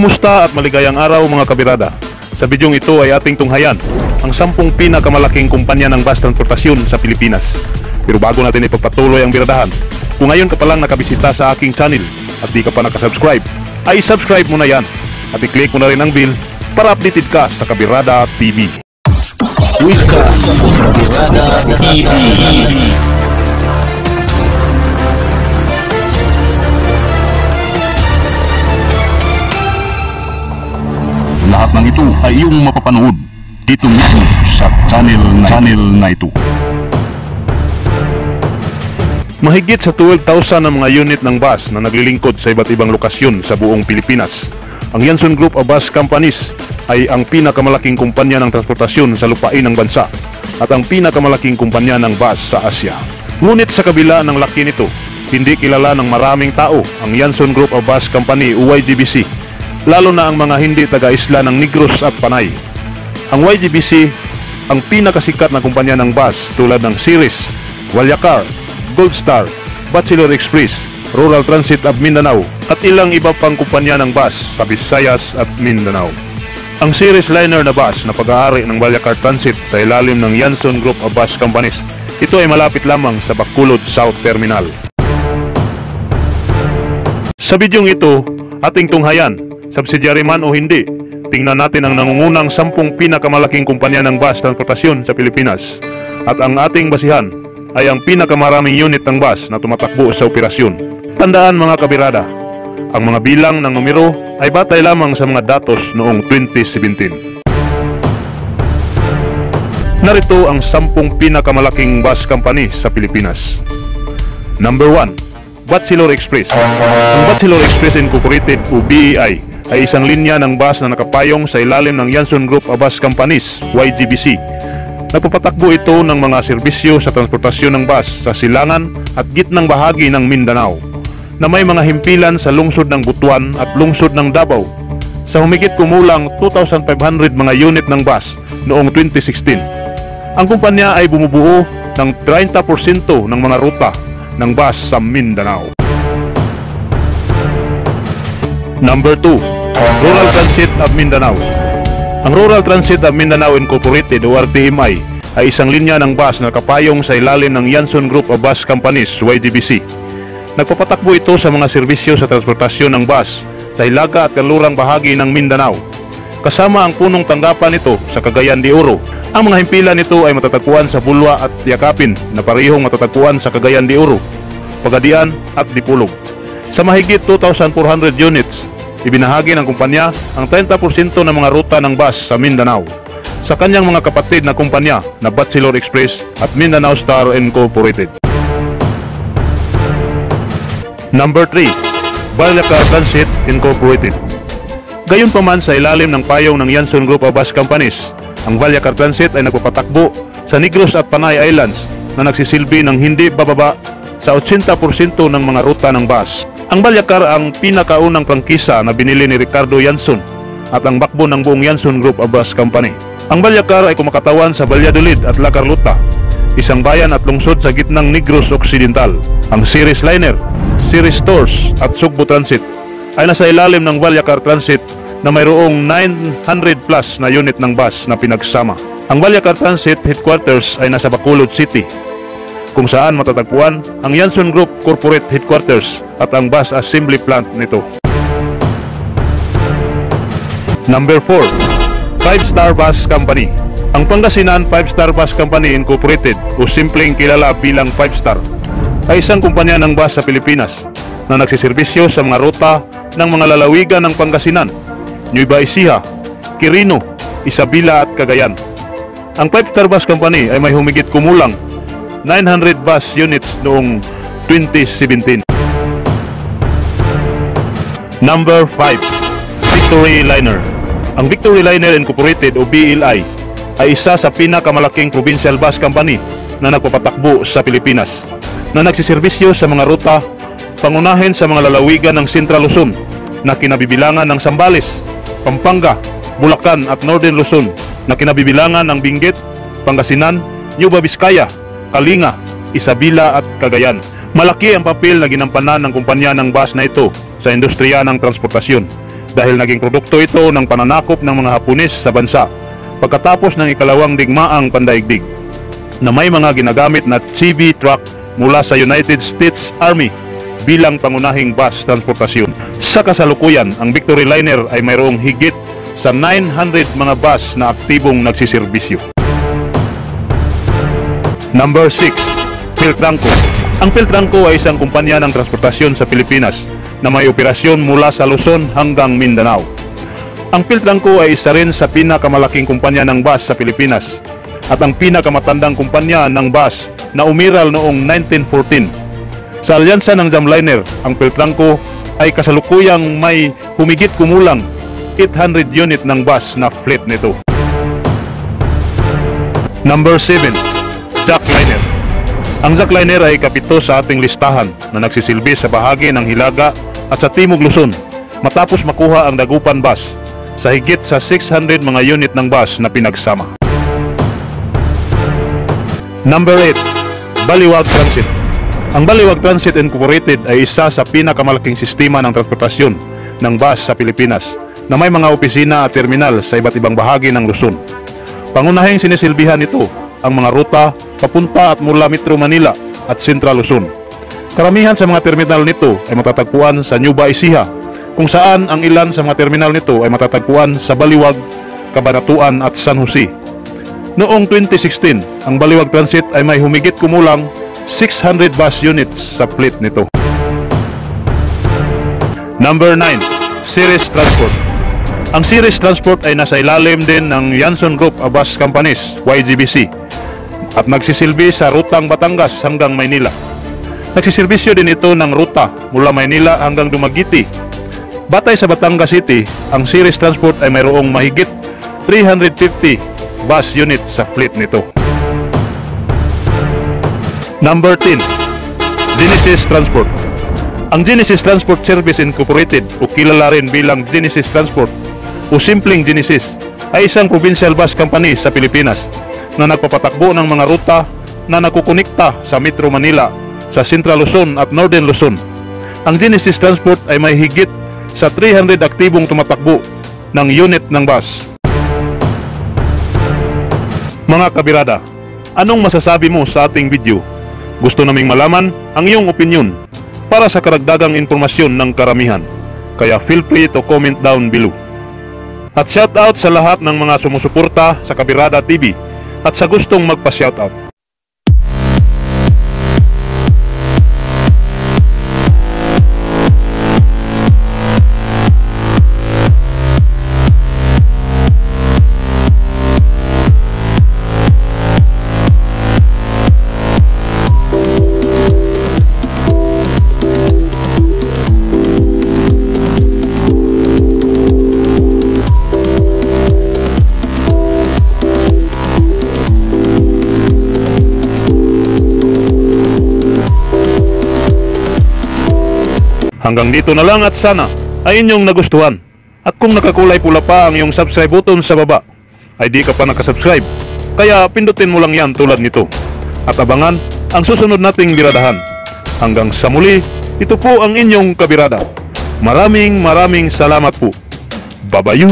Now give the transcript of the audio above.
Kumusta at maligayang araw mga kabirada? Sa bidyong ito ay ating tunghayan ang sampung pinakamalaking kumpanya ng bus transportasyon sa Pilipinas. Pero bago natin ipagpatuloy ang biradahan, kung ngayon ka pa lang nakabisita sa aking channel at di ka pa nakasubscribe, ay subscribe mo na yan at i-click mo na rin ang bell para updated ka sa Kabirada TV. Wika Birada TV ito ay iyong mapapanood dito mismo sa channel na, channel na ito. Mahigit sa 12,000 ang mga unit ng bus na naglilingkod sa iba't ibang lokasyon sa buong Pilipinas. Ang Yanson Group of Bus Companies ay ang pinakamalaking kumpanya ng transportasyon sa lupain ng bansa at ang pinakamalaking kumpanya ng bus sa Asia. Ngunit sa kabila ng laki nito, hindi kilala ng maraming tao ang Yanson Group of Bus Company o YGBC, lalo na ang mga hindi taga-isla ng Negros at Panay. Ang YGBC ang pinakasikat na kumpanya ng bus tulad ng Ceres, Walyacar, Gold Star, Bachelor Express, Rural Transit of Mindanao at ilang iba pang kumpanya ng bus sa Visayas at Mindanao. Ang series liner na bus na pag-aari ng Balyacar Transit sa ilalim ng Yanson Group of Bus Companies, ito ay malapit lamang sa Bacolod South Terminal. Sa bidyong ito, ating tunghayan, subsidiary man o hindi, tingnan natin ang nangungunang sampung pinakamalaking kumpanya ng bus transportasyon sa Pilipinas. At ang ating basihan ay ang pinakamaraming unit ng bus na tumatakbo sa operasyon. Tandaan mga kabirada, ang mga bilang ng numero ay batay lamang sa mga datos noong 2017. Narito ang sampung pinakamalaking bus company sa Pilipinas. Number 1, Batsilor Express. Ang Batsilor Express Incorporated o BEI ay isang linya ng bus na nakapayong sa ilalim ng Yanson Group of Bus Companies, YGBC. Nagpapatakbo ito ng mga serbisyo sa transportasyon ng bus sa silangan at gitnang bahagi ng Mindanao na may mga himpilan sa lungsod ng Butuan at lungsod ng Davao sa humigit kumulang 2,500 mga unit ng bus noong 2016. Ang kumpanya ay bumubuo ng 30% ng mga ruta ng bus sa Mindanao. Number 2, Rural Transit of Mindanao. Ang Rural Transit of Mindanao Incorporated o RTMI ay isang linya ng bus na kapayong sa ilalim ng Yanson Group of Bus Companies, YGBC. Nagpapatakbo ito sa mga serbisyo sa transportasyon ng bus sa hilaga at kalurang bahagi ng Mindanao. Kasama ang punong tanggapan nito sa Cagayan de Oro. Ang mga himpilan nito ay matatagpuan sa Bulwa at Yakapin na parehong matatagpuan sa Cagayan de Oro, Pagadian at Dipulog. Sa mahigit 2,400 units, ibinahagi ng kumpanya ang 30% ng mga ruta ng bus sa Mindanao sa kanyang mga kapatid na kumpanya na Batsilor Express at Mindanao Star Incorporated. Number 3, Balyacar Transit Incorporated. Gayunpaman sa ilalim ng payong ng Yanson Group of Bus Companies, ang Balyacar Transit ay nagpapatakbo sa Negros at Panay Islands na nagsisilbi ng hindi bababa sa 80% ng mga ruta ng bus. Ang Balyacar ang pinakaunang prangkisa na binili ni Ricardo Yanson at ang bakbo ng buong Yanson Group of Bus Company. Ang Balyacar ay kumakatawan sa Valladolid at La Carlota, isang bayan at lungsod sa gitnang Negros Occidental. Ang Series Liner, Series Stores at Sugbo Transit ay nasa ilalim ng Balyacar Transit na mayroong 900 plus na unit ng bus na pinagsama. Ang Balyacar Transit Headquarters ay nasa Bacolod City, kung saan matatagpuan ang Yanson Group Corporate Headquarters at ang bus assembly plant nito. Number 4, Five Star Bus Company. Ang Pangasinan Five Star Bus Company Incorporated o simpleng kilala bilang Five Star ay isang kumpanya ng bus sa Pilipinas na nagsiservisyo sa mga ruta ng mga lalawigan ng Pangasinan, Nueva Ecija, Quirino, Isabela at Cagayan. Ang Five Star Bus Company ay may humigit kumulang 900 bus units noong 2017. Number 5, Victory Liner. Ang Victory Liner Incorporated o BLI ay isa sa pinakamalaking provincial bus company na nagpapatakbo sa Pilipinas na nagsiservisyo sa mga ruta pangunahin sa mga lalawigan ng Central Luzon na kinabibilangan ng Sambales, Pampanga, Bulacan at Northern Luzon na kinabibilangan ng Benguet, Pangasinan, Nueva Vizcaya, Kalinga, Isabela at Cagayan. Malaki ang papel na ginampanan ng kumpanya ng bus na ito sa industriya ng transportasyon. dahil naging produkto ito ng pananakop ng mga Hapones sa bansa pagkatapos ng ikalawang digmaang pandaigdig na may mga ginagamit na CB truck mula sa United States Army bilang pangunahing bus transportasyon. Sa kasalukuyan, ang Victory Liner ay mayroong higit sa 900 mga bus na aktibong nagsiservisyo. Number 6. Piltranco. Ang Piltranco ay isang kumpanya ng transportasyon sa Pilipinas na may operasyon mula sa Luzon hanggang Mindanao. Ang Piltranco ay isa rin sa pinakamalaking kumpanya ng bus sa Pilipinas at ang pinakamatandang kumpanya ng bus na umiral noong 1914. Sa alyansa ng Jamliner, ang Piltranco ay kasalukuyang may humigit kumulang 800 unit ng bus na fleet nito. Number 7. Jackliner. Ang Jackliner ay kapito sa ating listahan na nagsisilbi sa bahagi ng Hilaga at sa Timog Luzon matapos makuha ang Dagupan bus sa higit sa 600 mga unit ng bus na pinagsama. Number 8. Baliwag Transit. Ang Baliwag Transit Incorporated ay isa sa pinakamalaking sistema ng transportasyon ng bus sa Pilipinas na may mga opisina at terminal sa iba't ibang bahagi ng Luzon. Pangunahing sinisilbihan nito ang mga ruta papunta at mula Metro Manila at Central Luzon. Karamihan sa mga terminal nito ay matatagpuan sa New Ecija, kung saan ang ilan sa mga terminal nito ay matatagpuan sa Baliwag, Cabanatuan at San Jose. Noong 2016, ang Baliwag Transit ay may humigit kumulang 600 bus units sa fleet nito. Number 9, Series Transport. Ang Series Transport ay nasa ilalim din ng Yanson Group of Bus Companies, YGBC, at nagsisilbi sa rutang Batangas hanggang Maynila. Nagsiservisyo din ito ng ruta mula Maynila hanggang Dumaguete. Batay sa Batangas City, ang Series Transport ay mayroong mahigit 350 bus unit sa fleet nito. Number 10, Genesis Transport. Ang Genesis Transport Service Incorporated o kilala rin bilang Genesis Transport o simpleng Genesis ay isang provincial bus company sa Pilipinas na nagpapatakbo ng mga ruta na nakukonekta sa Metro Manila, sa Central Luzon at Northern Luzon. Ang Genesis Transport ay may higit sa 300 aktibong tumatakbo ng unit ng bus. Mga kabirada, anong masasabi mo sa ating video? Gusto naming malaman ang iyong opinion para sa karagdagang impormasyon ng karamihan. Kaya feel free to comment down below. At shout out sa lahat ng mga sumusuporta sa Kabirada TV at sa gustong magpa-shout Hanggang dito na lang at sana ay inyong nagustuhan. At kung nakakulay pula pa ang iyong subscribe button sa baba, ay di ka pa nakasubscribe. Kaya pindutin mo lang yan tulad nito. At abangan ang susunod nating biradahan. Hanggang sa muli, ito po ang inyong kabirada. Maraming maraming salamat po. Babayu!